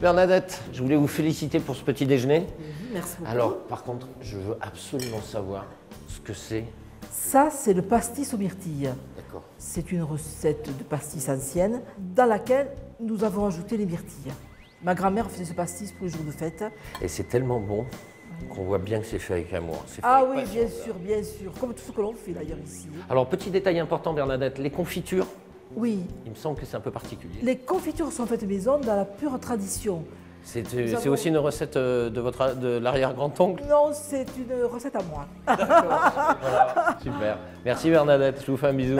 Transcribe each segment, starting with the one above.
Bernadette, je voulais vous féliciter pour ce petit déjeuner. Merci beaucoup. Alors, par contre, je veux absolument savoir ce que c'est. Ça, c'est le pastis aux myrtilles. D'accord. C'est une recette de pastis ancienne dans laquelle nous avons ajouté les myrtilles. Ma grand-mère faisait ce pastis pour les jours de fête. Et c'est tellement bon qu'on voit bien que c'est fait avec amour. Fait Ah avec oui, passion, bien sûr, bien sûr. Comme tout ce que l'on fait d'ailleurs ici. Alors, petit détail important, Bernadette, les confitures, Oui, il me semble que c'est un peu particulier. les confitures sont faites maison dans la pure tradition. C'est avons- aussi une recette euh, de, votre, de l'arrière-grand-oncle? Non, c'est une recette à moi. Super. Merci Bernadette, je vous fais un bisou.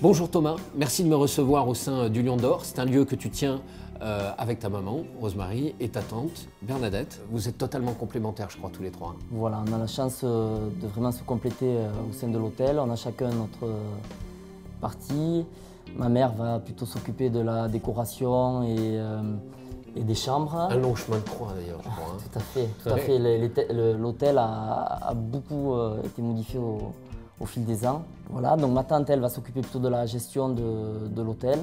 Bonjour Thomas, merci de me recevoir au sein du Lion d'Or. C'est un lieu que tu tiens euh, avec ta maman, Rosemary, et ta tante, Bernadette. Vous êtes totalement complémentaires, je crois, tous les trois. Voilà, on a la chance euh, de vraiment se compléter euh, au sein de l'hôtel. On a chacun notre partie. Ma mère va plutôt s'occuper de la décoration et, et des chambres. Un long chemin de croix d'ailleurs, je crois. hein. Tout à fait, tout à fait. L'hôtel a, a beaucoup été modifié au, au fil des ans. Voilà, donc ma tante, elle va s'occuper plutôt de la gestion de, de l'hôtel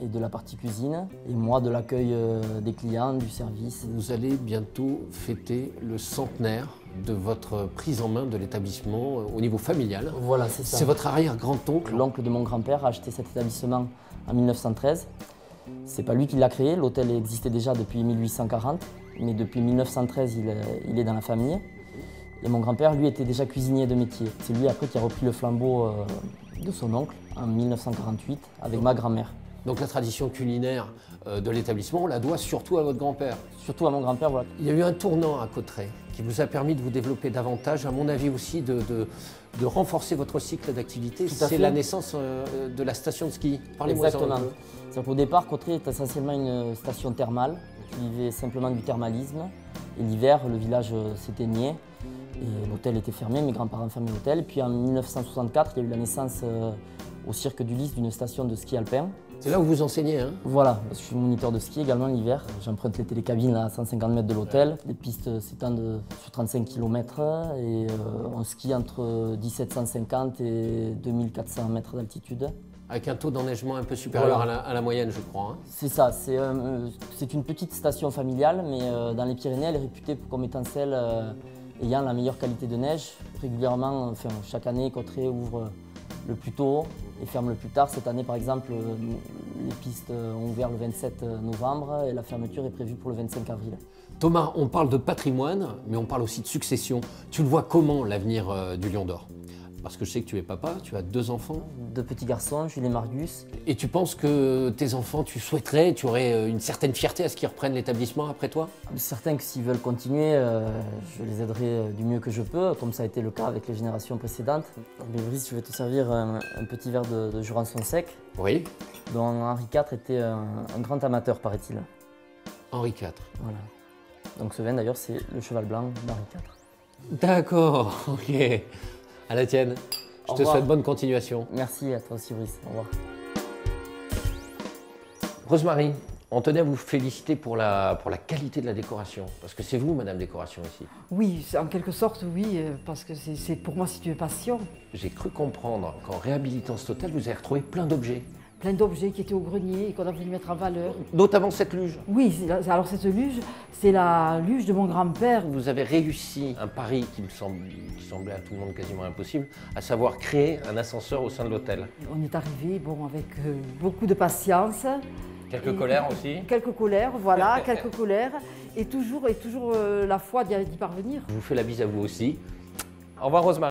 et de la partie cuisine. Et moi, de l'accueil euh, des clients, du service. Vous allez bientôt fêter le centenaire de votre prise en main de l'établissement euh, au niveau familial. Voilà, c'est ça. C'est votre arrière-grand-oncle L'oncle de mon grand-père a acheté cet établissement en 1913. C'est pas lui qui l'a créé, l'hôtel existait déjà depuis 1840, mais depuis 1913 il, est- il est dans la famille. Et mon grand-père, lui, était déjà cuisinier de métier. C'est lui après qui a repris le flambeau euh, de son oncle en 1948 avec ma grand-mère. Donc la tradition culinaire euh, de l'établissement, on la doit surtout à votre grand-père. Surtout à mon grand-père, voilà. Il y a eu un tournant à Cotteret qui vous a permis de vous développer davantage, à mon avis aussi de, de- de renforcer votre cycle d'activité. C'est la naissance euh, de la station de ski. Parlez-moi Exactement. un qu'au départ, Cotteret est essentiellement une station thermale qui vivait simplement du thermalisme. Et l'hiver, le village euh, s'éteignait et l'hôtel était fermé, mes grands-parents fermaient l'hôtel. Et puis en 1964, il y a eu la naissance euh, au Cirque du Lys d'une station de ski alpin. C'est là où vous enseignez. Hein Voilà, je suis moniteur de ski également l'hiver. J'emprunte les télécabines à 150 mètres de l'hôtel. Les pistes s'étendent sur 35 km et euh, on skie entre 1750 et 2400 mètres d'altitude. avec un taux d'enneigement un peu supérieur Voilà. à, la, à la moyenne, je crois. hein. C'est ça, c'est euh, c'est une petite station familiale, mais euh, dans les Pyrénées, elle est réputée comme étant celle euh, ayant la meilleure qualité de neige. Régulièrement, enfin, chaque année, Cotteret ouvre le plus tôt et ferme le plus tard. Cette année, par exemple, euh, les pistes euh, ont ouvert le 27 novembre et la fermeture est prévue pour le 25 avril. Thomas, on parle de patrimoine, mais on parle aussi de succession. Tu le vois comment l'avenir euh, du Lion d'Or? Parce que je sais que tu es papa, tu as deux enfants. Deux petits garçons, Jules et Marius. Et tu penses que tes enfants, tu souhaiterais, tu aurais euh, une certaine fierté à ce qu'ils reprennent l'établissement après toi? Certains que s'ils veulent continuer, euh, je les aiderai euh, du mieux que je peux, comme ça a été le cas avec les générations précédentes. Mais Brice, je vais te servir un, un petit verre de, de Jurançon sec, Oui. dont Henri IV était un, un grand amateur, paraît-il. Henri IV. Voilà. Donc ce vin d'ailleurs, c'est le cheval blanc d'Henri IV. D'accord, ok. À la tienne. Je Au te revoir. souhaite bonne continuation. Merci à toi aussi, Brice. Au revoir. Rosemary, on tenait à vous féliciter pour la, pour la qualité de la décoration. Parce que c'est vous, Madame Décoration, ici. Oui, en quelque sorte, oui, euh, parce que c'est c'est- pour moi, c'est une passion. J'ai cru comprendre qu'en réhabilitant cet hôtel, vous avez retrouvé plein d'objets. Plein d'objets qui étaient au grenier et qu'on a voulu mettre en valeur. Notamment cette luge. Oui, alors cette luge, c'est la luge de mon grand-père. Vous avez réussi un pari qui me semble, qui semblait à tout le monde quasiment impossible, à savoir créer un ascenseur au sein de l'hôtel. On est arrivé, bon, avec euh, beaucoup de patience. Quelques colères aussi. Quelques colères, voilà, quelques colères. Et toujours, et toujours euh, la foi d'y d'y parvenir. Je vous fais la bise à vous aussi. Au revoir Rosemary.